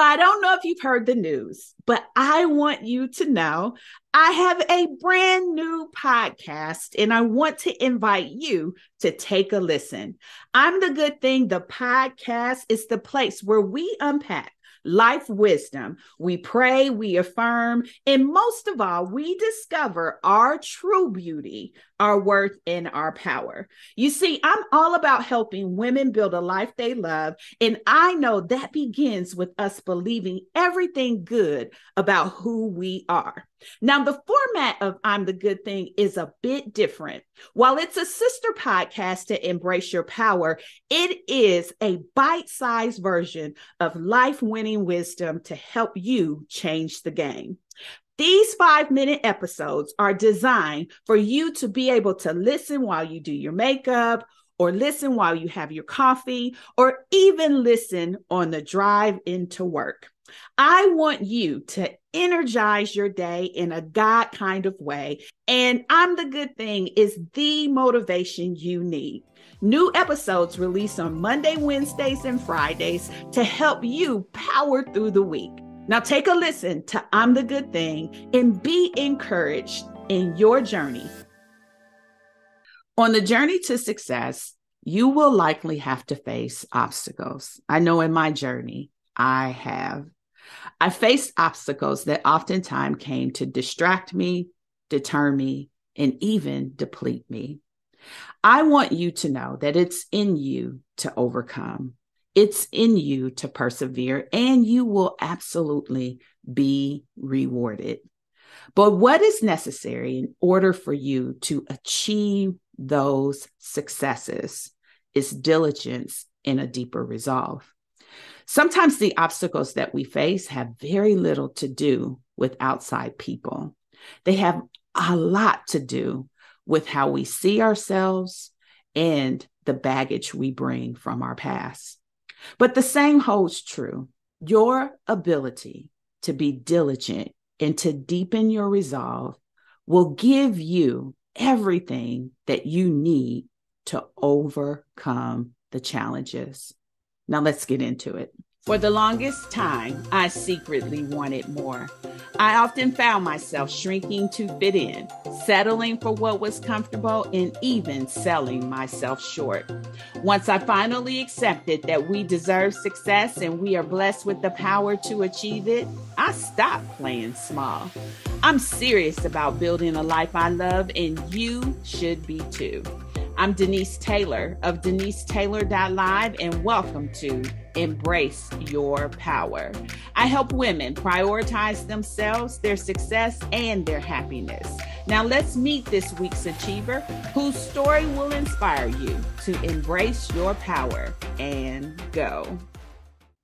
Well, I don't know if you've heard the news, but I want you to know I have a brand new podcast and I want to invite you to take a listen. I'm the good thing. The podcast is the place where we unpack life wisdom. We pray, we affirm, and most of all, we discover our true beauty, our worth, and our power. You see, I'm all about helping women build a life they love. And I know that begins with us believing everything good about who we are. Now, the format of I'm the Good Thing is a bit different. While it's a sister podcast to Embrace Your Power, it is a bite sized version of life winning wisdom to help you change the game. These five minute episodes are designed for you to be able to listen while you do your makeup, or listen while you have your coffee, or even listen on the drive into work. I want you to energize your day in a God kind of way. And I'm the good thing is the motivation you need. New episodes release on Monday, Wednesdays, and Fridays to help you power through the week. Now, take a listen to I'm the Good Thing and be encouraged in your journey. On the journey to success, you will likely have to face obstacles. I know in my journey, I have. I faced obstacles that oftentimes came to distract me, deter me, and even deplete me. I want you to know that it's in you to overcome. It's in you to persevere, and you will absolutely be rewarded. But what is necessary in order for you to achieve those successes is diligence and a deeper resolve. Sometimes the obstacles that we face have very little to do with outside people. They have a lot to do with how we see ourselves and the baggage we bring from our past. But the same holds true. Your ability to be diligent and to deepen your resolve will give you everything that you need to overcome the challenges. Now let's get into it. For the longest time, I secretly wanted more. I often found myself shrinking to fit in, settling for what was comfortable, and even selling myself short. Once I finally accepted that we deserve success and we are blessed with the power to achieve it, I stopped playing small. I'm serious about building a life I love, and you should be too. I'm Denise Taylor of DeniseTaylor.live, and welcome to Embrace Your Power. I help women prioritize themselves, their success, and their happiness. Now, let's meet this week's achiever whose story will inspire you to embrace your power and go.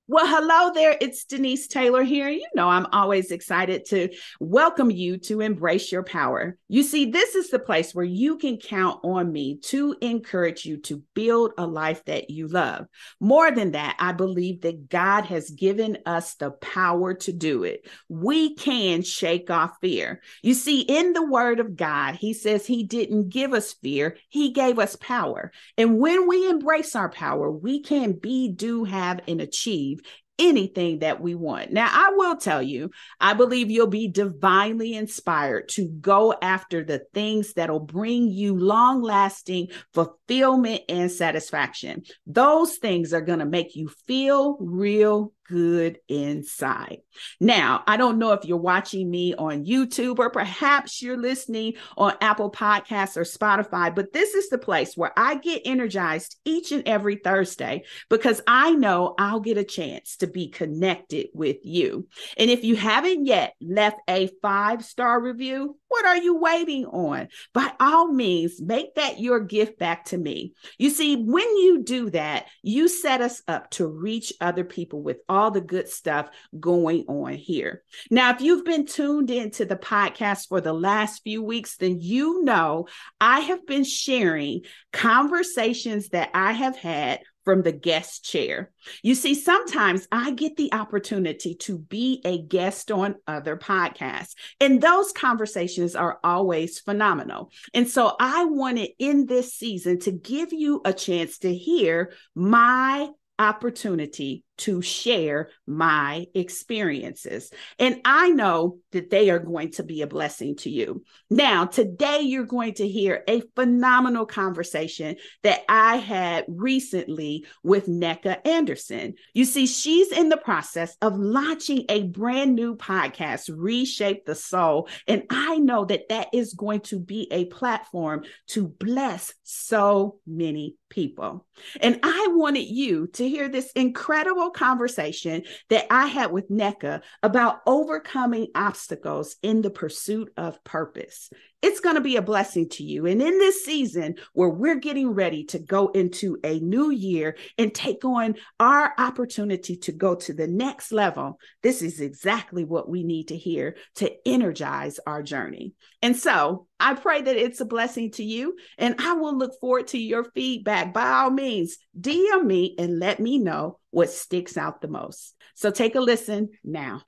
Well, hello there. It's Denise Taylor here. You know, I'm always excited to welcome you to Embrace Your Power. You see, this is the place where you can count on me to encourage you to build a life that you love. More than that, I believe that God has given us the power to do it. We can shake off fear. You see, in the Word of God, He says He didn't give us fear, He gave us power. And when we embrace our power, we can be, do, have, and achieve anything that we want. Now, I will tell you, I believe you'll be divinely inspired to go after the things that'll bring you long lasting fulfillment and satisfaction. Those things are going to make you feel real good inside. Now, I don't know if you're watching me on YouTube or perhaps you're listening on Apple Podcasts or Spotify, but this is the place where I get energized each and every Thursday because I know I'll get a chance to be connected with you. And if you haven't yet left a five star review, what are you waiting on? By all means, make that your gift back to me. You see, when you do that, you set us up to reach other people with all the good stuff going on here. Now, if you've been tuned into the podcast for the last few weeks, then you know I have been sharing conversations that I have had from the guest chair. You see, sometimes I get the opportunity to be a guest on other podcasts, and those conversations are always phenomenal. And so I wanted in this season to give you a chance to hear my opportunity to share my experiences. And I know that they are going to be a blessing to you. Now, today you're going to hear a phenomenal conversation that I had recently with Nneka Anderson. You see, she's in the process of launching a brand new podcast, Reshape the Soul. And I know that that is going to be a platform to bless so many people. And I wanted you to hear this incredible conversation that I had with Nneka about overcoming obstacles in the pursuit of purpose. It's going to be a blessing to you. And in this season where we're getting ready to go into a new year and take on our opportunity to go to the next level, this is exactly what we need to hear to energize our journey. And so I pray that it's a blessing to you. And I will look forward to your feedback. By all means, DM me and let me know what sticks out the most. So take a listen now.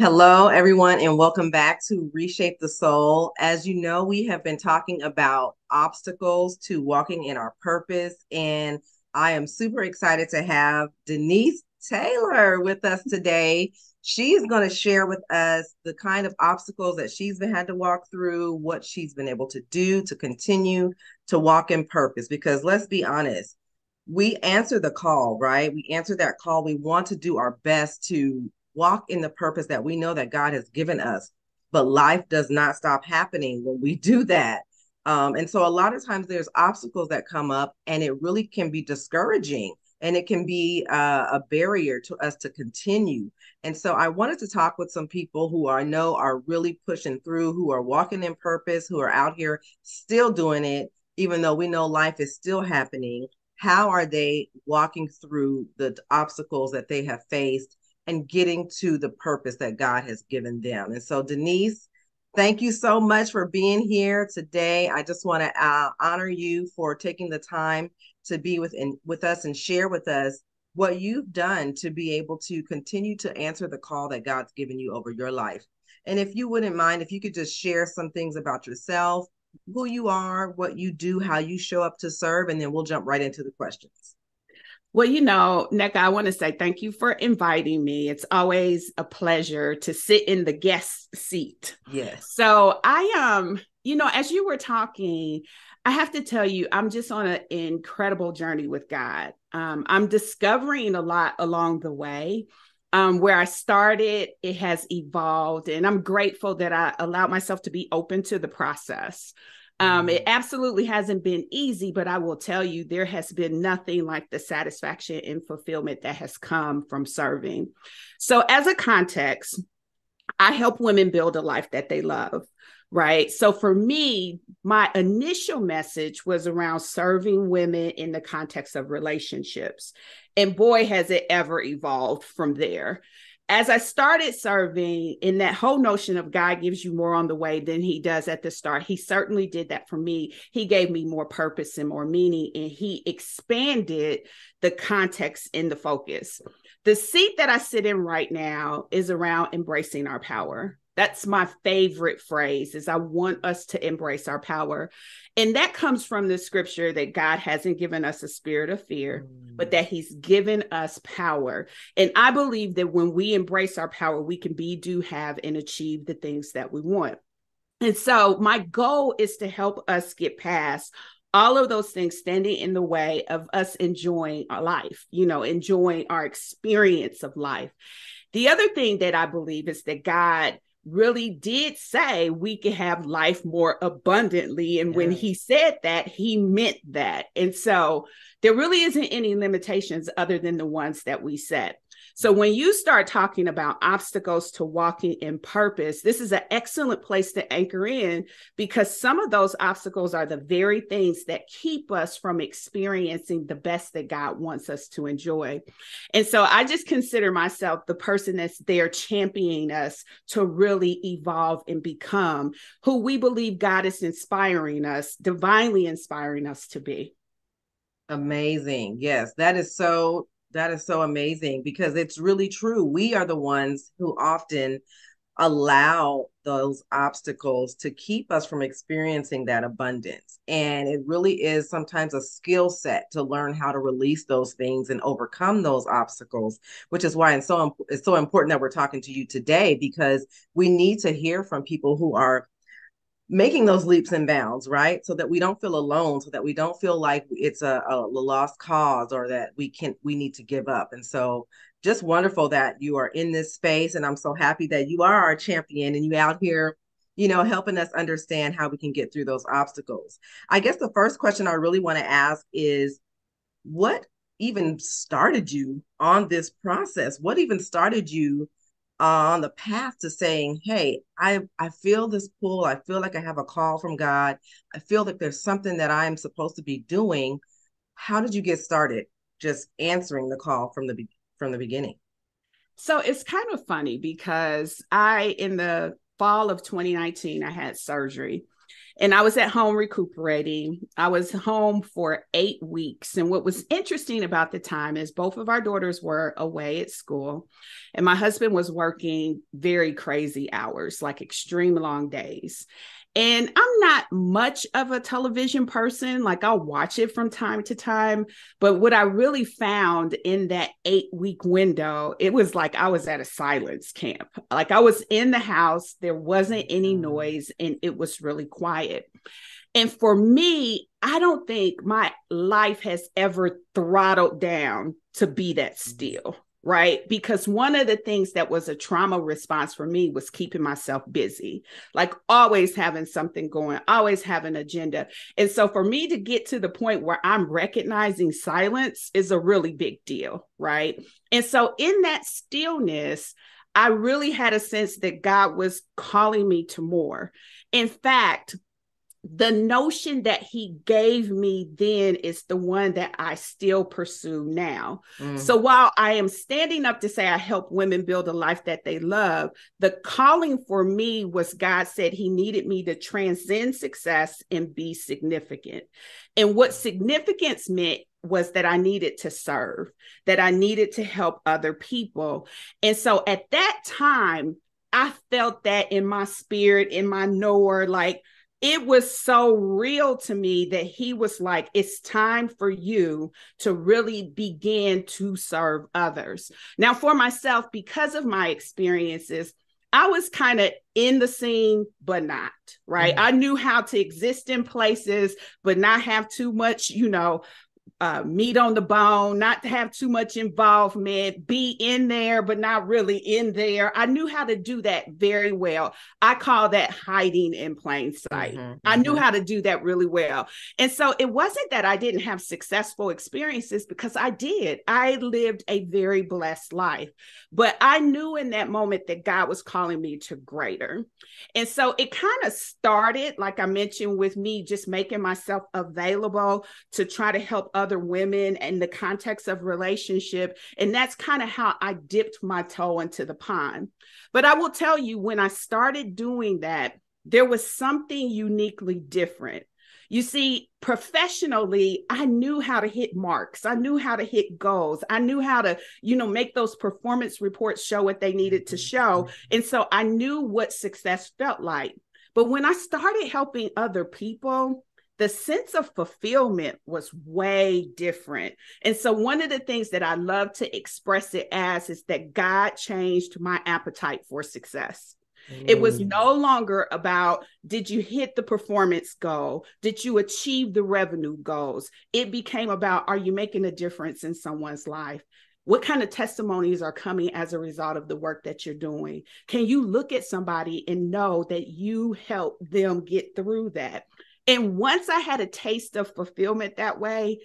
Hello, everyone, and welcome back to Reshape the Soul. As you know, we have been talking about obstacles to walking in our purpose, and I am super excited to have Denise Taylor with us today. She's going to share with us the kind of obstacles that she's been had to walk through, what she's been able to do to continue to walk in purpose. Because let's be honest, we answer the call, right? We answer that call. We want to do our best to walk in the purpose that we know that God has given us. But life does not stop happening when we do that. Um, and so a lot of times there's obstacles that come up and it really can be discouraging and it can be uh, a barrier to us to continue. And so I wanted to talk with some people who I know are really pushing through, who are walking in purpose, who are out here still doing it, even though we know life is still happening. How are they walking through the obstacles that they have faced and getting to the purpose that God has given them. And so, Denise, thank you so much for being here today. I just want to uh, honor you for taking the time to be with in, with us and share with us what you've done to be able to continue to answer the call that God's given you over your life. And if you wouldn't mind, if you could just share some things about yourself, who you are, what you do, how you show up to serve, and then we'll jump right into the questions. Well, you know, Nneka, I want to say thank you for inviting me. It's always a pleasure to sit in the guest seat. Yes. So I um, you know, as you were talking, I have to tell you, I'm just on an incredible journey with God. Um, I'm discovering a lot along the way. Um, where I started, it has evolved, and I'm grateful that I allowed myself to be open to the process. Um, it absolutely hasn't been easy, but I will tell you, there has been nothing like the satisfaction and fulfillment that has come from serving. So, as a context, I help women build a life that they love, right? So, for me, my initial message was around serving women in the context of relationships. And boy, has it ever evolved from there as I started serving in that whole notion of God gives you more on the way than he does at the start, he certainly did that for me. He gave me more purpose and more meaning, and he expanded the context in the focus. The seat that I sit in right now is around embracing our power. That's my favorite phrase is I want us to embrace our power. And that comes from the scripture that God hasn't given us a spirit of fear, mm. but that he's given us power. And I believe that when we embrace our power, we can be, do, have, and achieve the things that we want. And so my goal is to help us get past all of those things standing in the way of us enjoying our life, you know, enjoying our experience of life. The other thing that I believe is that God really did say we could have life more abundantly. And when he said that, he meant that. And so there really isn't any limitations other than the ones that we set. So when you start talking about obstacles to walking in purpose, this is an excellent place to anchor in because some of those obstacles are the very things that keep us from experiencing the best that God wants us to enjoy. And so I just consider myself the person that's there championing us to really evolve and become who we believe God is inspiring us, divinely inspiring us to be. Amazing. Yes, that is so that is so amazing because it's really true. We are the ones who often allow those obstacles to keep us from experiencing that abundance. And it really is sometimes a skill set to learn how to release those things and overcome those obstacles, which is why it's so it's so important that we're talking to you today because we need to hear from people who are making those leaps and bounds, right? So that we don't feel alone, so that we don't feel like it's a, a lost cause or that we can we need to give up. And so just wonderful that you are in this space. And I'm so happy that you are our champion and you out here, you know, helping us understand how we can get through those obstacles. I guess the first question I really want to ask is what even started you on this process? What even started you on the path to saying, "Hey, I I feel this pull. I feel like I have a call from God. I feel like there's something that I'm supposed to be doing." How did you get started? Just answering the call from the from the beginning. So it's kind of funny because I in the fall of 2019 I had surgery and I was at home recuperating. I was home for eight weeks. And what was interesting about the time is both of our daughters were away at school, and my husband was working very crazy hours, like extreme long days. And I'm not much of a television person. Like I'll watch it from time to time. But what I really found in that eight week window, it was like I was at a silence camp. Like I was in the house, there wasn't any mm. noise, and it was really quiet. And for me, I don't think my life has ever throttled down to be that mm. still right? Because one of the things that was a trauma response for me was keeping myself busy, like always having something going, always having an agenda. And so for me to get to the point where I'm recognizing silence is a really big deal, right? And so in that stillness, I really had a sense that God was calling me to more. In fact, the notion that he gave me then is the one that I still pursue now. Mm. So while I am standing up to say I help women build a life that they love, the calling for me was God said he needed me to transcend success and be significant. And what significance meant was that I needed to serve, that I needed to help other people. And so at that time, I felt that in my spirit, in my knower, like, it was so real to me that he was like, it's time for you to really begin to serve others. Now, for myself, because of my experiences, I was kind of in the scene, but not right. Mm-hmm. I knew how to exist in places, but not have too much, you know, uh, meat on the bone, not to have too much involvement, be in there, but not really in there. I knew how to do that very well. I call that hiding in plain sight. Mm-hmm, I knew mm-hmm. how to do that really well. And so it wasn't that I didn't have successful experiences because I did. I lived a very blessed life, but I knew in that moment that God was calling me to greater. And so it kind of started, like I mentioned, with me just making myself available to try to help others other women and the context of relationship. And that's kind of how I dipped my toe into the pond. But I will tell you, when I started doing that, there was something uniquely different. You see, professionally, I knew how to hit marks. I knew how to hit goals. I knew how to, you know, make those performance reports show what they needed to mm-hmm. show. And so I knew what success felt like. But when I started helping other people, the sense of fulfillment was way different. And so, one of the things that I love to express it as is that God changed my appetite for success. Mm. It was mm. no longer about did you hit the performance goal? Did you achieve the revenue goals? It became about are you making a difference in someone's life? What kind of testimonies are coming as a result of the work that you're doing? Can you look at somebody and know that you helped them get through that? And once I had a taste of fulfillment that way,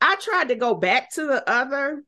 I tried to go back to the other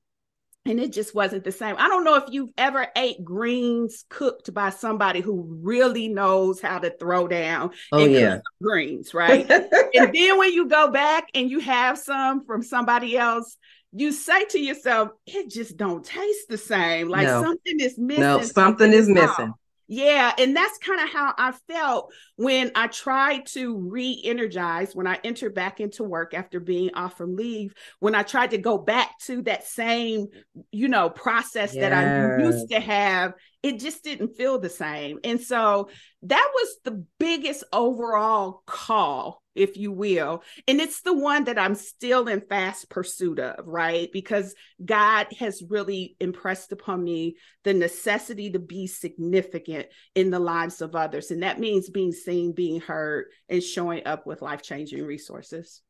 and it just wasn't the same. I don't know if you've ever ate greens cooked by somebody who really knows how to throw down oh, yeah. greens, right? and then when you go back and you have some from somebody else, you say to yourself, it just don't taste the same. Like no. something is missing. No, something, something is missing. Yeah, and that's kind of how I felt when I tried to re-energize when I entered back into work after being off from leave. When I tried to go back to that same, you know, process yes. that I used to have, it just didn't feel the same. And so that was the biggest overall call if you will. And it's the one that I'm still in fast pursuit of, right? Because God has really impressed upon me the necessity to be significant in the lives of others. And that means being seen, being heard, and showing up with life changing resources.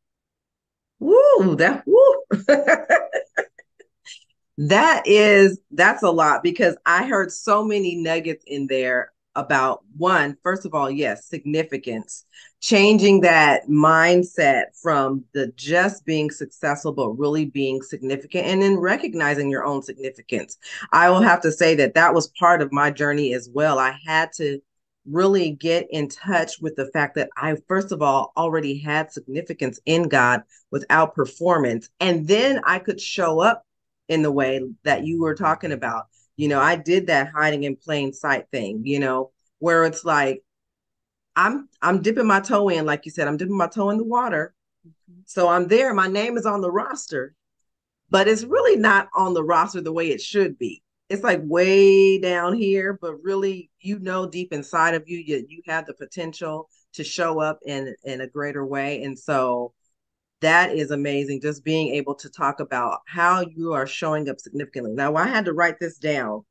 Woo, that woo. that is that's a lot because I heard so many nuggets in there about one, first of all, yes, significance, changing that mindset from the just being successful, but really being significant, and then recognizing your own significance. I will have to say that that was part of my journey as well. I had to really get in touch with the fact that I, first of all, already had significance in God without performance. And then I could show up in the way that you were talking about you know, I did that hiding in plain sight thing, you know, where it's like I'm I'm dipping my toe in, like you said, I'm dipping my toe in the water. Mm-hmm. So I'm there, my name is on the roster, but it's really not on the roster the way it should be. It's like way down here, but really, you know, deep inside of you, you you have the potential to show up in in a greater way. And so that is amazing just being able to talk about how you are showing up significantly now i had to write this down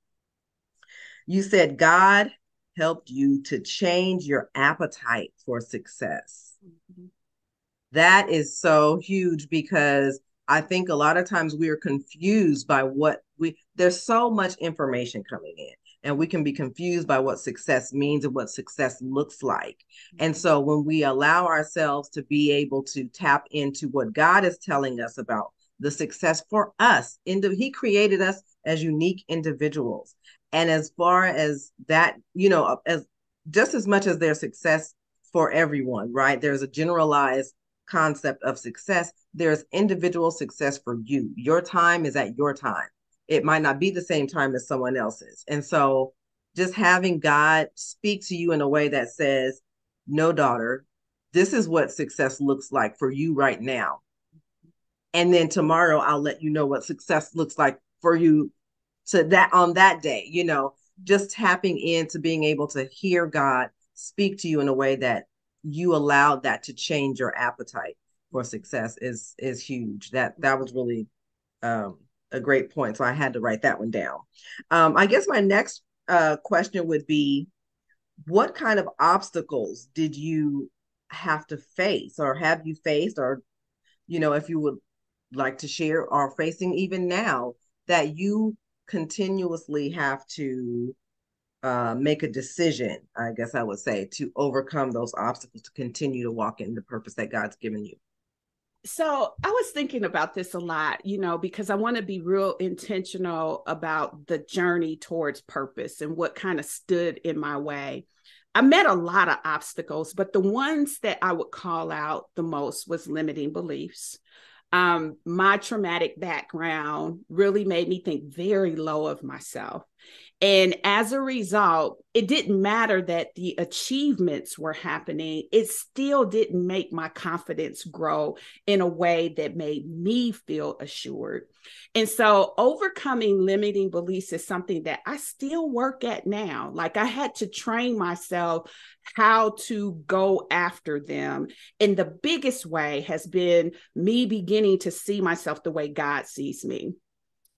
you said god helped you to change your appetite for success mm-hmm. that is so huge because i think a lot of times we are confused by what we there's so much information coming in and we can be confused by what success means and what success looks like. And mm-hmm. so when we allow ourselves to be able to tap into what God is telling us about the success for us, he created us as unique individuals. And as far as that, you know, uh, as just as much as there's success for everyone, right? There's a generalized concept of success. There's individual success for you. Your time is at your time it might not be the same time as someone else's. And so just having God speak to you in a way that says, no, daughter, this is what success looks like for you right now. And then tomorrow I'll let you know what success looks like for you to that on that day, you know, just tapping into being able to hear God speak to you in a way that you allowed that to change your appetite for success is is huge. That that was really um a great point. So I had to write that one down. Um, I guess my next uh, question would be what kind of obstacles did you have to face or have you faced or you know if you would like to share are facing even now that you continuously have to uh, make a decision i guess i would say to overcome those obstacles to continue to walk in the purpose that god's given you so I was thinking about this a lot, you know, because I want to be real intentional about the journey towards purpose and what kind of stood in my way. I met a lot of obstacles, but the ones that I would call out the most was limiting beliefs. Um, my traumatic background really made me think very low of myself. And as a result, it didn't matter that the achievements were happening. It still didn't make my confidence grow in a way that made me feel assured. And so, overcoming limiting beliefs is something that I still work at now. Like, I had to train myself how to go after them. And the biggest way has been me beginning to see myself the way God sees me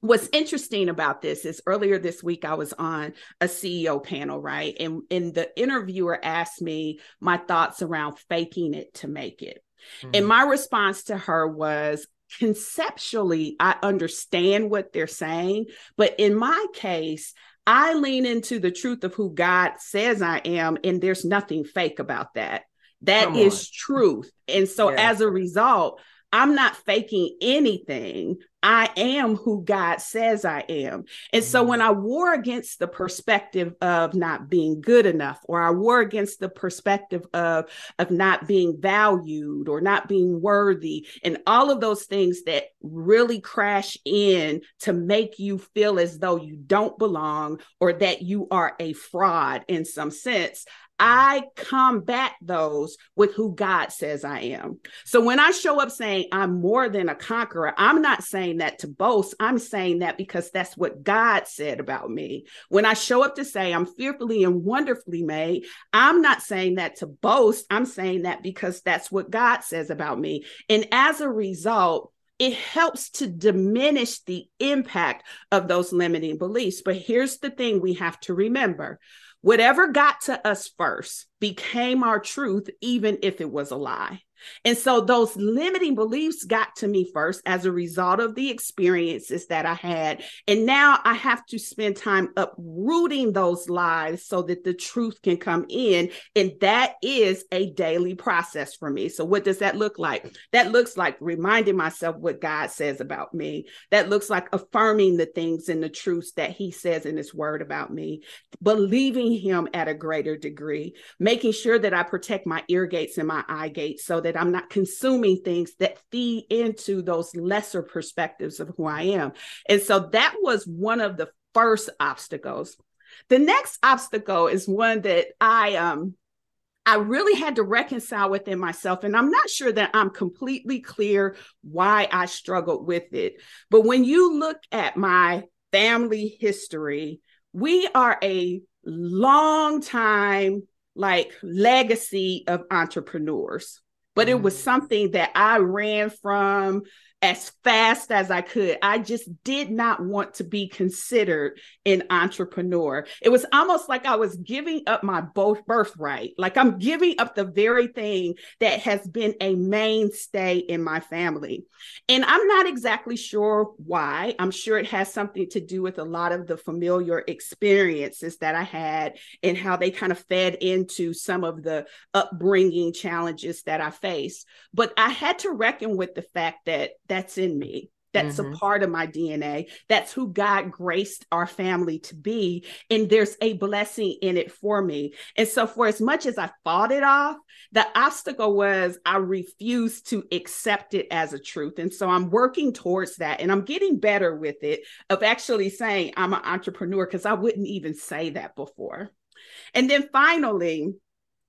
what's interesting about this is earlier this week I was on a CEO panel, right? And, and the interviewer asked me my thoughts around faking it to make it. Mm-hmm. And my response to her was conceptually, I understand what they're saying, but in my case, I lean into the truth of who God says I am, and there's nothing fake about that. That is truth. And so as a result, I'm not faking anything. I am who God says I am. And so mm. when I war against the perspective of not being good enough, or I war against the perspective of, of not being valued or not being worthy, and all of those things that really crash in to make you feel as though you don't belong or that you are a fraud in some sense, I combat those with who God says I am. So when I show up saying I'm more than a conqueror, I'm not saying that to boast. I'm saying that because that's what God said about me. When I show up to say I'm fearfully and wonderfully made, I'm not saying that to boast. I'm saying that because that's what God says about me. And as a result, it helps to diminish the impact of those limiting beliefs. But here's the thing we have to remember Whatever got to us first became our truth, even if it was a lie. And so those limiting beliefs got to me first as a result of the experiences that I had. And now I have to spend time uprooting those lies so that the truth can come in. And that is a daily process for me. So, what does that look like? That looks like reminding myself what God says about me. That looks like affirming the things and the truths that He says in His Word about me, believing Him at a greater degree, making sure that I protect my ear gates and my eye gates so that that I'm not consuming things that feed into those lesser perspectives of who I am. And so that was one of the first obstacles. The next obstacle is one that I um I really had to reconcile within myself. And I'm not sure that I'm completely clear why I struggled with it. But when you look at my family history, we are a long time like legacy of entrepreneurs but it was mm. something that I ran from as fast as I could. I just did not want to be considered an entrepreneur. It was almost like I was giving up my birthright. Like I'm giving up the very thing that has been a mainstay in my family. And I'm not exactly sure why. I'm sure it has something to do with a lot of the familiar experiences that I had and how they kind of fed into some of the upbringing challenges that I faced. But I had to reckon with the fact that that's in me. That's mm-hmm. a part of my DNA. That's who God graced our family to be. And there's a blessing in it for me. And so, for as much as I fought it off, the obstacle was I refused to accept it as a truth. And so, I'm working towards that. And I'm getting better with it of actually saying I'm an entrepreneur because I wouldn't even say that before. And then finally,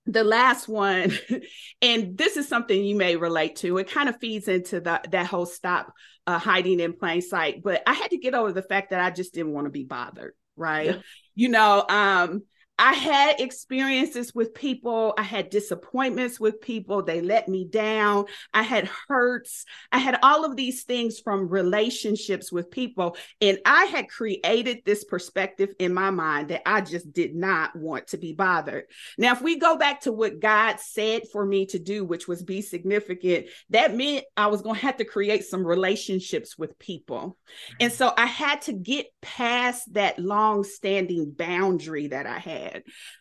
the last one and this is something you may relate to it kind of feeds into the, that whole stop uh, hiding in plain sight but i had to get over the fact that i just didn't want to be bothered right yeah. you know um I had experiences with people. I had disappointments with people. They let me down. I had hurts. I had all of these things from relationships with people. And I had created this perspective in my mind that I just did not want to be bothered. Now, if we go back to what God said for me to do, which was be significant, that meant I was going to have to create some relationships with people. And so I had to get past that long standing boundary that I had.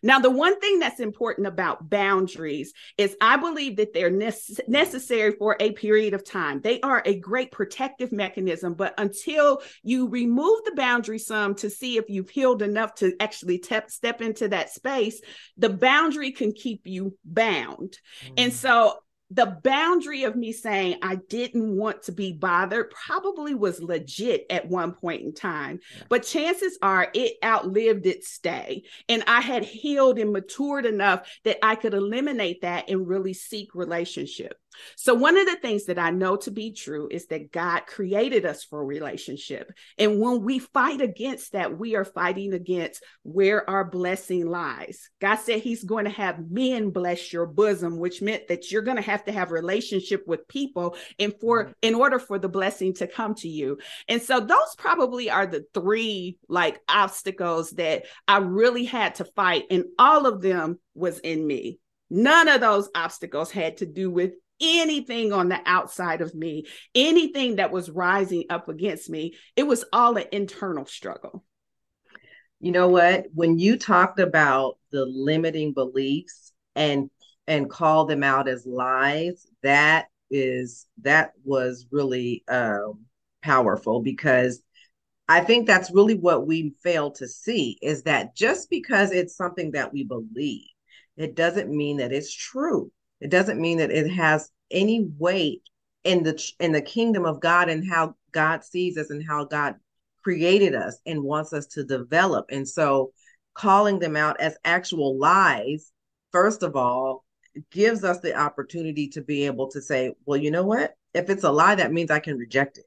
Now, the one thing that's important about boundaries is I believe that they're ne- necessary for a period of time. They are a great protective mechanism, but until you remove the boundary some to see if you've healed enough to actually te- step into that space, the boundary can keep you bound. Mm. And so the boundary of me saying I didn't want to be bothered probably was legit at one point in time, yeah. but chances are it outlived its stay. And I had healed and matured enough that I could eliminate that and really seek relationship. So, one of the things that I know to be true is that God created us for a relationship. And when we fight against that, we are fighting against where our blessing lies. God said He's going to have men bless your bosom, which meant that you're going to have to have relationship with people and for mm-hmm. in order for the blessing to come to you. And so those probably are the three like obstacles that I really had to fight. And all of them was in me. None of those obstacles had to do with anything on the outside of me, anything that was rising up against me. It was all an internal struggle. You know what? When you talked about the limiting beliefs and and call them out as lies, that is that was really um, powerful because I think that's really what we fail to see is that just because it's something that we believe, it doesn't mean that it's true. It doesn't mean that it has any weight in the in the kingdom of God and how God sees us and how God created us and wants us to develop. And so calling them out as actual lies, first of all, gives us the opportunity to be able to say, well, you know what? If it's a lie, that means I can reject it.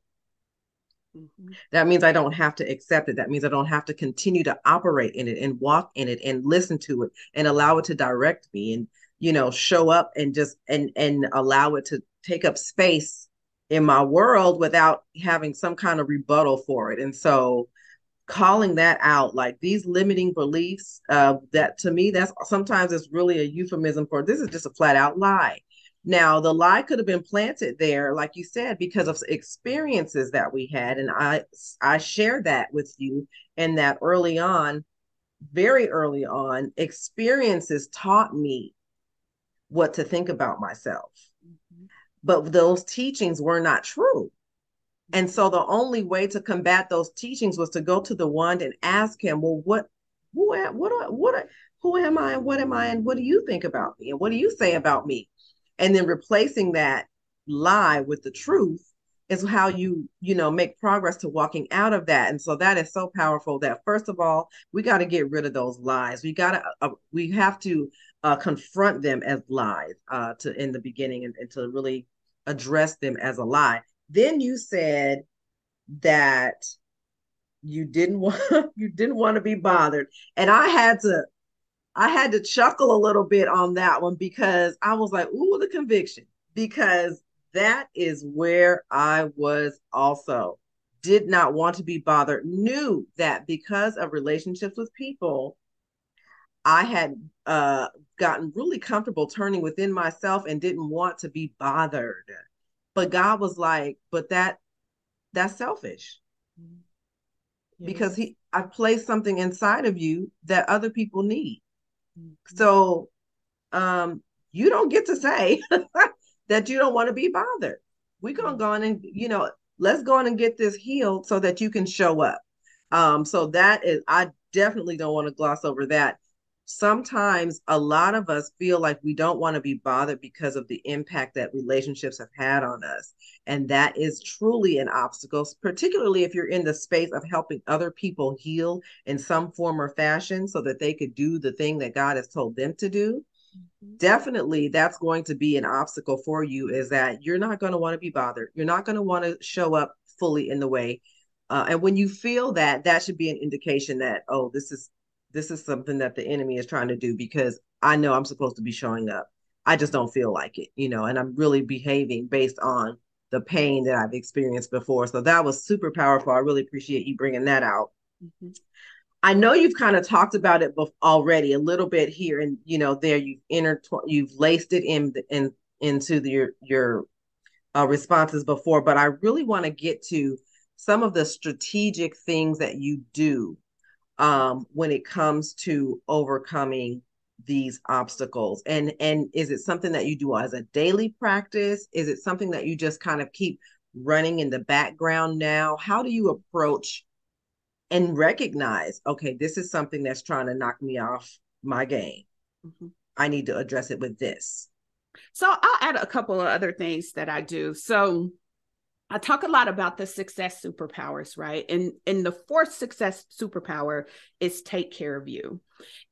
Mm-hmm. That means I don't have to accept it. That means I don't have to continue to operate in it and walk in it and listen to it and allow it to direct me and you know show up and just and and allow it to take up space in my world without having some kind of rebuttal for it. And so calling that out like these limiting beliefs uh that to me that's sometimes it's really a euphemism for this is just a flat out lie now, the lie could have been planted there, like you said, because of experiences that we had. And I I shared that with you and that early on, very early on, experiences taught me what to think about myself. Mm-hmm. But those teachings were not true. And so the only way to combat those teachings was to go to the one and ask him, well, what, who, what, what, who am I and what am I and what do you think about me and what do you say about me? and then replacing that lie with the truth is how you you know make progress to walking out of that and so that is so powerful that first of all we got to get rid of those lies we got to uh, we have to uh, confront them as lies uh, to in the beginning and, and to really address them as a lie. Then you said that you didn't want you didn't want to be bothered. And i had to I had to chuckle a little bit on that one because I was like, ooh, the conviction, because that is where I was also. Did not want to be bothered, knew that because of relationships with people, I had uh, gotten really comfortable turning within myself and didn't want to be bothered. But God was like, but that that's selfish. Mm-hmm. Because he I placed something inside of you that other people need. Mm-hmm. So um, you don't get to say that you don't want to be bothered. We're gonna mm-hmm. go on and you know, let's go on and get this healed so that you can show up. Um, so that is I definitely don't want to gloss over that sometimes a lot of us feel like we don't want to be bothered because of the impact that relationships have had on us. And that is truly an obstacle, particularly if you're in the space of helping other people heal in some form or fashion so that they could do the thing that God has told them to do. Mm-hmm. Definitely, that's going to be an obstacle for you is that you're not going to want to be bothered. You're not going to want to show up fully in the way. Uh, and when you feel that, that should be an indication that, oh, this is this is something that the enemy is trying to do because I know I'm supposed to be showing up. I just don't feel like it, you know, and I'm really behaving based on the pain that I've experienced before. So that was super powerful. I really appreciate you bringing that out. Mm-hmm. I know you've kind of talked about it already a little bit here and you know there you've intertwined you've laced it in in into the, your your uh, responses before, but I really want to get to some of the strategic things that you do um, when it comes to overcoming these obstacles? And and is it something that you do as a daily practice? Is it something that you just kind of keep running in the background now? How do you approach and recognize okay this is something that's trying to knock me off my game. Mm-hmm. i need to address it with this. So i'll add a couple of other things that i do. So I talk a lot about the success superpowers, right? And and the fourth success superpower is take care of you.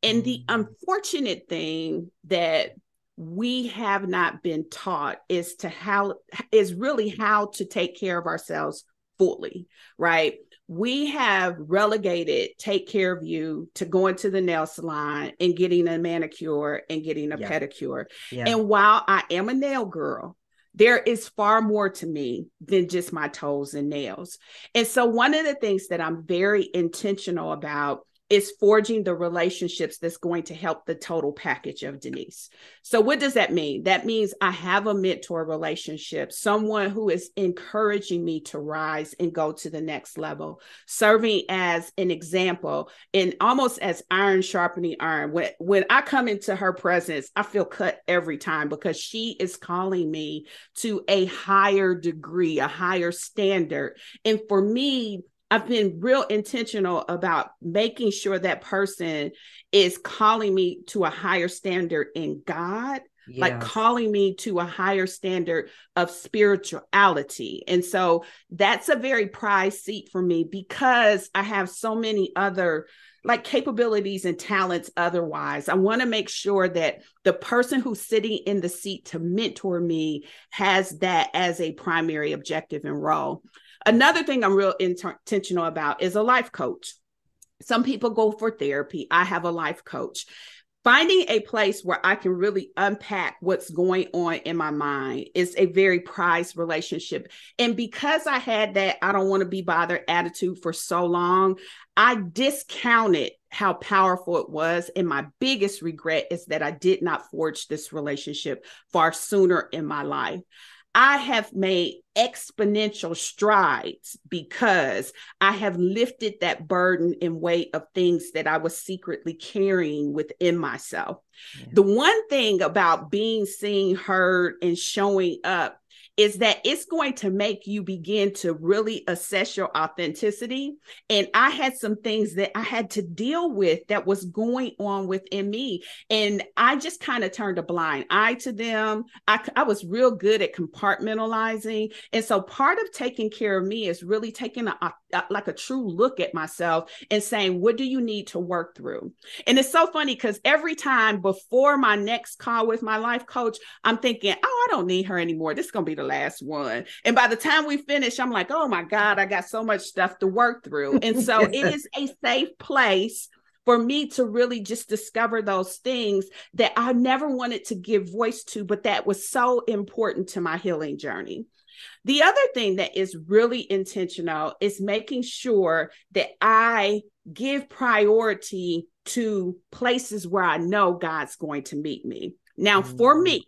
And the mm. unfortunate thing that we have not been taught is to how is really how to take care of ourselves fully, right? We have relegated take care of you to going to the nail salon and getting a manicure and getting a yeah. pedicure. Yeah. And while I am a nail girl, there is far more to me than just my toes and nails. And so, one of the things that I'm very intentional about is forging the relationships that's going to help the total package of Denise. So, what does that mean? That means I have a mentor relationship, someone who is encouraging me to rise and go to the next level, serving as an example and almost as iron sharpening iron. When, when I come into her presence, I feel cut every time because she is calling me to a higher degree, a higher standard. And for me, I've been real intentional about making sure that person is calling me to a higher standard in God, yes. like calling me to a higher standard of spirituality. And so that's a very prized seat for me because I have so many other like capabilities and talents otherwise. I want to make sure that the person who's sitting in the seat to mentor me has that as a primary objective and role. Another thing I'm real intentional about is a life coach. Some people go for therapy. I have a life coach. Finding a place where I can really unpack what's going on in my mind is a very prized relationship. And because I had that, I don't want to be bothered attitude for so long, I discounted how powerful it was. And my biggest regret is that I did not forge this relationship far sooner in my life. I have made exponential strides because I have lifted that burden and weight of things that I was secretly carrying within myself. Yeah. The one thing about being seen, heard, and showing up is that it's going to make you begin to really assess your authenticity. And I had some things that I had to deal with that was going on within me. And I just kind of turned a blind eye to them. I, I was real good at compartmentalizing. And so part of taking care of me is really taking a, a like a true look at myself and saying, what do you need to work through? And it's so funny because every time before my next call with my life coach, I'm thinking, oh, I don't need her anymore. This is going to be the last one. And by the time we finish, I'm like, oh my God, I got so much stuff to work through. And so it is a safe place for me to really just discover those things that I never wanted to give voice to, but that was so important to my healing journey. The other thing that is really intentional is making sure that I give priority to places where I know God's going to meet me. Now, mm-hmm. for me,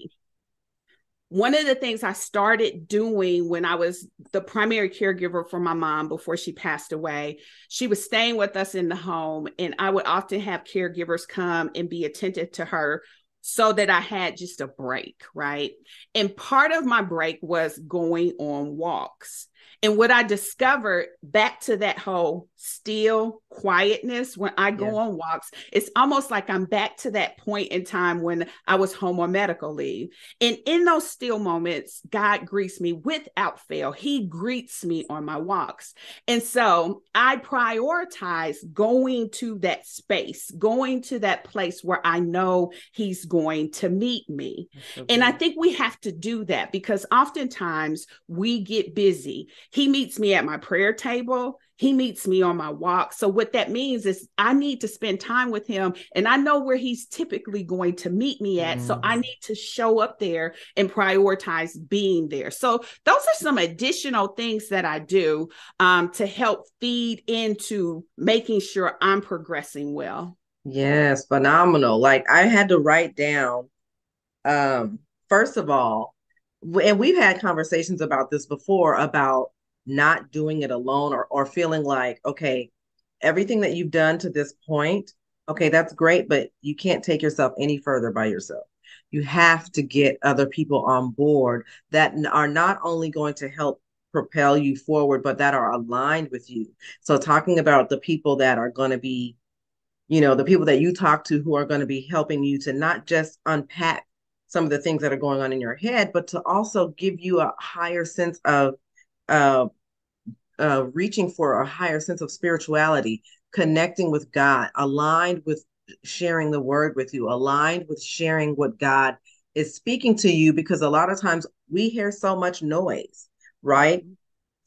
one of the things I started doing when I was the primary caregiver for my mom before she passed away, she was staying with us in the home, and I would often have caregivers come and be attentive to her so that I had just a break, right? And part of my break was going on walks. And what I discovered back to that whole still quietness when I go yeah. on walks, it's almost like I'm back to that point in time when I was home on medical leave. And in those still moments, God greets me without fail. He greets me on my walks. And so I prioritize going to that space, going to that place where I know He's going to meet me. and I think we have to do that because oftentimes we get busy. He meets me at my prayer table. He meets me on my walk. So, what that means is I need to spend time with him and I know where he's typically going to meet me at. Mm. So, I mm. need to show up there and prioritize being there. So, those are some additional things that I do um, to help feed into making sure I'm progressing well. Yes, phenomenal. Like, I had to write down, um, first of all, and we've had conversations about this before about not doing it alone or or feeling like okay everything that you've done to this point okay that's great but you can't take yourself any further by yourself. You have to get other people on board that are not only going to help propel you forward but that are aligned with you. So talking about the people that are going to be you know the people that you talk to who are going to be helping you to not just unpack some of the things that are going on in your head but to also give you a higher sense of uh, uh, reaching for a higher sense of spirituality, connecting with God, aligned with sharing the word with you, aligned with sharing what God is speaking to you, because a lot of times we hear so much noise, right? Mm-hmm.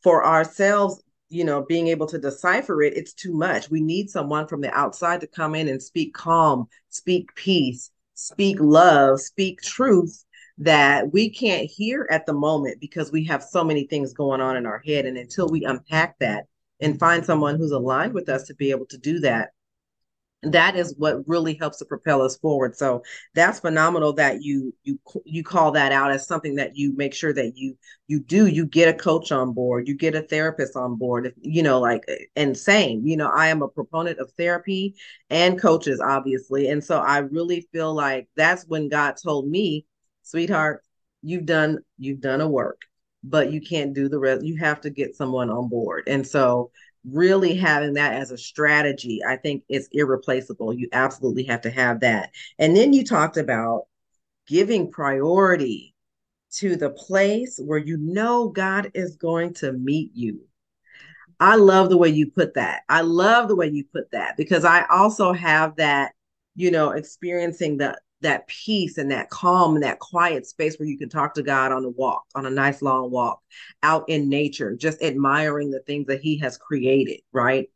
For ourselves, you know, being able to decipher it, it's too much. We need someone from the outside to come in and speak calm, speak peace, speak love, speak truth that we can't hear at the moment because we have so many things going on in our head. And until we unpack that and find someone who's aligned with us to be able to do that, that is what really helps to propel us forward. So that's phenomenal that you you you call that out as something that you make sure that you you do. You get a coach on board. You get a therapist on board. You know like and same you know i am a proponent of therapy and coaches obviously. And so i really feel like that's when god told me sweetheart you've done you've done a work but you can't do the rest you have to get someone on board and so really having that as a strategy, I think is irreplaceable. You absolutely have to have that. And then you talked about giving priority to the place where you know God is going to meet you. I love the way you put that. I love the way you put that because I also have that, you know, experiencing the that peace and that calm and that quiet space where you can talk to God on a walk, on a nice long walk, out in nature, just admiring the things that He has created, right?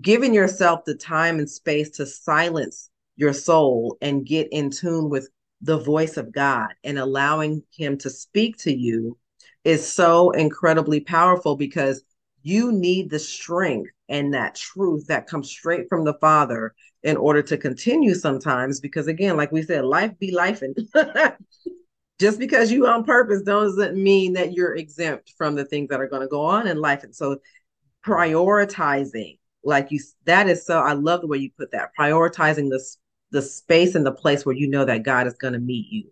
Giving yourself the time and space to silence your soul and get in tune with the voice of God and allowing Him to speak to you is so incredibly powerful because you need the strength and that truth that comes straight from the Father in order to continue sometimes because again like we said life be life and just because you on purpose doesn't mean that you're exempt from the things that are going to go on in life. And so prioritizing like you that is so i love the way you put that prioritizing the the space and the place where you know that god is going to meet you.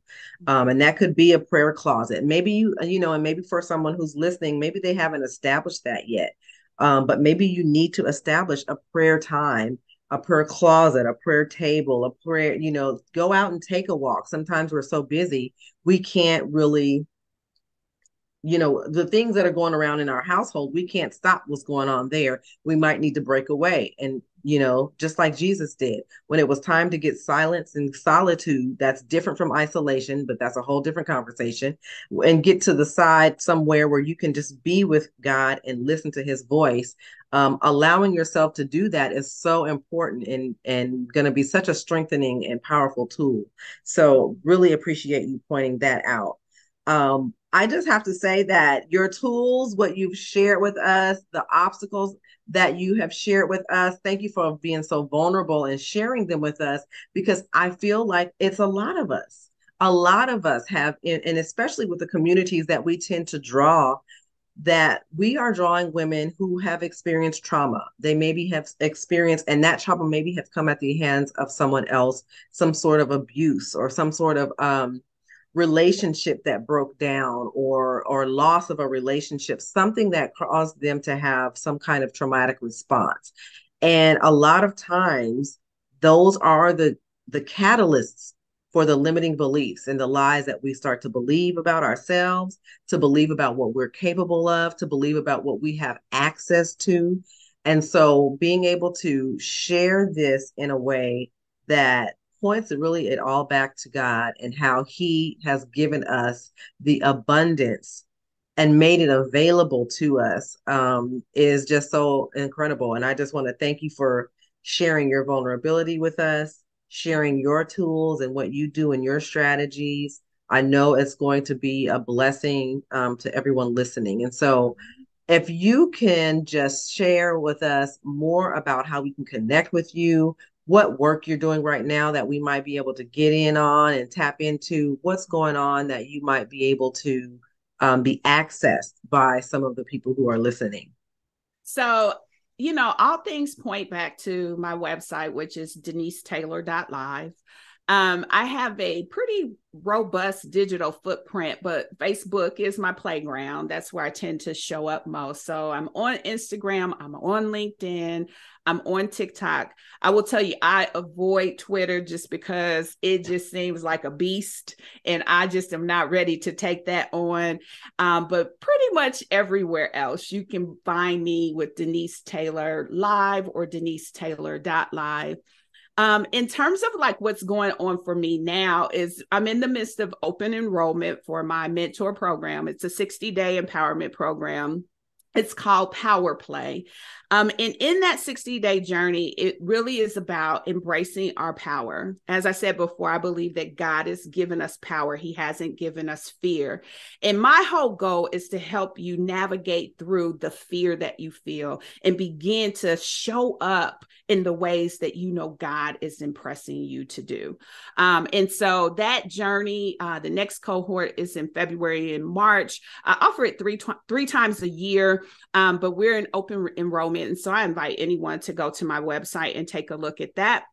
Um, and that could be a prayer closet. Maybe you you know and maybe for someone who's listening maybe they haven't established that yet. Um, but maybe you need to establish a prayer time a prayer closet, a prayer table, a prayer, you know, go out and take a walk. Sometimes we're so busy, we can't really, you know, the things that are going around in our household, we can't stop what's going on there. We might need to break away and you know, just like Jesus did. When it was time to get silence and solitude, that's different from isolation, but that's a whole different conversation. And get to the side somewhere where you can just be with God and listen to his voice. Um, allowing yourself to do that is so important and and going to be such a strengthening and powerful tool. So really appreciate you pointing that out. Um, I just have to say that your tools, what you've shared with us, the obstacles that you have shared with us. Thank you for being so vulnerable and sharing them with us because I feel like it's a lot of us. A lot of us have, and especially with the communities that we tend to draw, that we are drawing women who have experienced trauma. They maybe have experienced, and that trauma maybe has come at the hands of someone else, some sort of abuse or some sort of um, relationship that broke down or or loss of a relationship something that caused them to have some kind of traumatic response. And a lot of times those are the the catalysts for the limiting beliefs and the lies that we start to believe about ourselves to believe about what we're capable of to believe about what we have access to. And so being able to share this in a way that points really it all back to God and how He has given us the abundance and made it available to us um, is just so incredible. And I just want to thank you for sharing your vulnerability with us, sharing your tools and what you do and your strategies. I know it's going to be a blessing um, to everyone listening. And so, if you can just share with us more about how we can connect with you, what work you're doing right now that we might be able to get in on and tap into what's going on that you might be able to um, be accessed by some of the people who are listening. So, you know, all things point back to my website, which is denisetaylor.live. Um, I have a pretty robust digital footprint, but Facebook is my playground. That's where I tend to show up most. So I'm on Instagram, I'm on LinkedIn, I'm on TikTok. I will tell you, I avoid Twitter just because it just seems like a beast, and I just am not ready to take that on. Um, but pretty much everywhere else, you can find me with Denise Taylor Live or Denise Taylor Live. Um, in terms of like what's going on for me now is I'm in the midst of open enrollment for my mentor program. It's a 60 day empowerment program it's called Power Play. Um, and in that 60 day journey, it really is about embracing our power. As I said before, I believe that God has given us power, He hasn't given us fear. And my whole goal is to help you navigate through the fear that you feel and begin to show up in the ways that you know God is impressing you to do. Um, and so that journey, uh, the next cohort is in February and March. I offer it three, tw- three times a year, um, but we're in open enrollment and so I invite anyone to go to my website and take a look at that.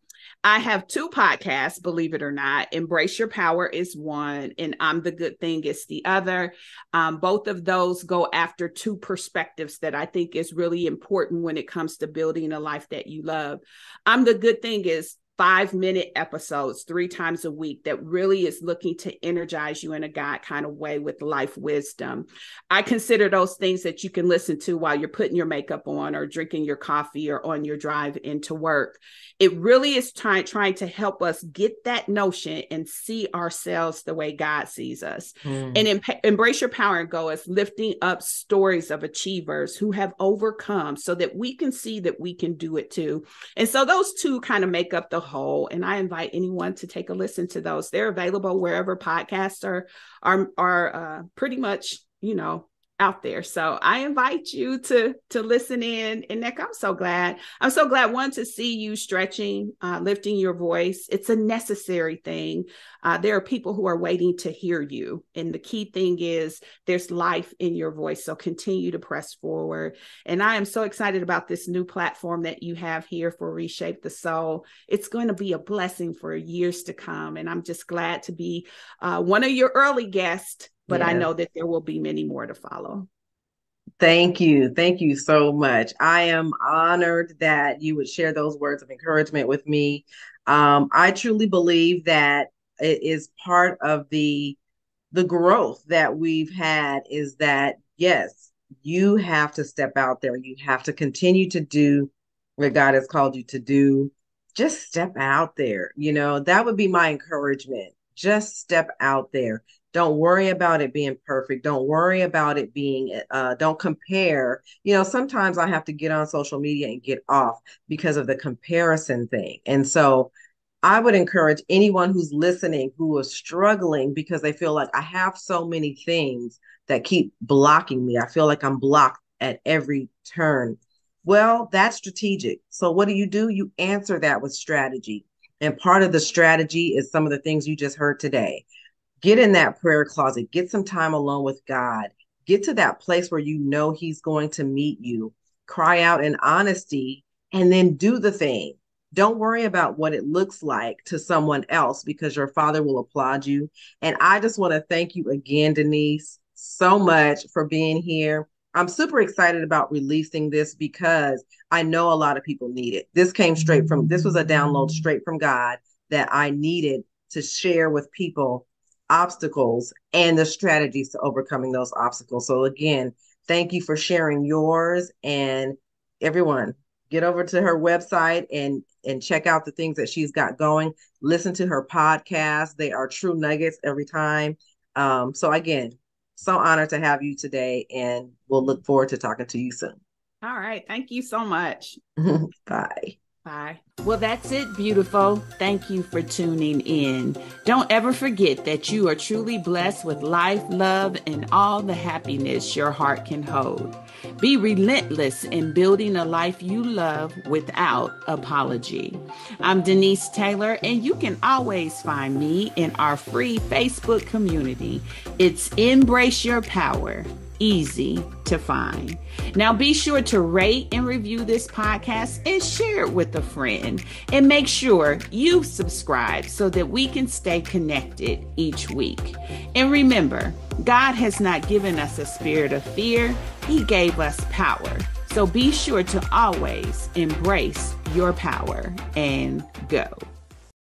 I have two podcasts, believe it or not. Embrace Your Power is one, and I'm the Good Thing is the other. Um, both of those go after two perspectives that I think is really important when it comes to building a life that you love. I'm the Good Thing is five minute episodes three times a week that really is looking to energize you in a God kind of way with life wisdom. I consider those things that you can listen to while you're putting your makeup on or drinking your coffee or on your drive into work. It really is trying trying to help us get that notion and see ourselves the way God sees us. Mm. And in, embrace your power and go as lifting up stories of achievers who have overcome so that we can see that we can do it too. And so those two kind of make up the whole. And I invite anyone to take a listen to those. They're available wherever podcasts are are are uh, pretty much you know out there. So I invite you to to listen in. And Nick, I'm so glad. I'm so glad one to see you stretching, uh, lifting your voice. It's a necessary thing. Uh, there are people who are waiting to hear you, and the key thing is there's life in your voice. So continue to press forward. And I am so excited about this new platform that you have here for Reshape the Soul. It's going to be a blessing for years to come, and I'm just glad to be uh, one of your early guests but yes. I know that there will be many more to follow. Thank you. Thank you so much. I am honored that you would share those words of encouragement with me. Um, I truly believe that it is part of the the growth that we've had is that yes, you have to step out there. You have to continue to do what God has called you to do. Just step out there. You know, that would be my encouragement. Just step out there. Don't worry about it being perfect. Don't worry about it being, uh, don't compare. You know, sometimes I have to get on social media and get off because of the comparison thing. And so I would encourage anyone who's listening who is struggling because they feel like I have so many things that keep blocking me. I feel like I'm blocked at every turn. Well, that's strategic. So, what do you do? You answer that with strategy. And part of the strategy is some of the things you just heard today get in that prayer closet, get some time alone with God, get to that place where you know He's going to meet you, cry out in honesty, and then do the thing. Don't worry about what it looks like to someone else because your father will applaud you. And I just want to thank you again, Denise, so much for being here. I'm super excited about releasing this because I know a lot of people need it. This came straight from, this was a download straight from God that I needed to share with people obstacles and the strategies to overcoming those obstacles. So again, thank you for sharing yours and everyone get over to her website and and check out the things that she's got going. Listen to her podcast. They are true nuggets every time. Um, so again so honored to have you today and we'll look forward to talking to you soon. All right. Thank you so much. Bye Bye. Well, that's it, beautiful. Thank you for tuning in. Don't ever forget that you are truly blessed with life, love, and all the happiness your heart can hold. Be relentless in building a life you love without apology. I'm Denise Taylor, and you can always find me in our free Facebook community. It's Embrace Your Power easy to find. Now, be sure to rate and review this podcast and share it with a friend. And make sure you subscribe so that we can stay connected each week. And remember, God has not given us a spirit of fear, He gave us power. So be sure to always embrace your power and go.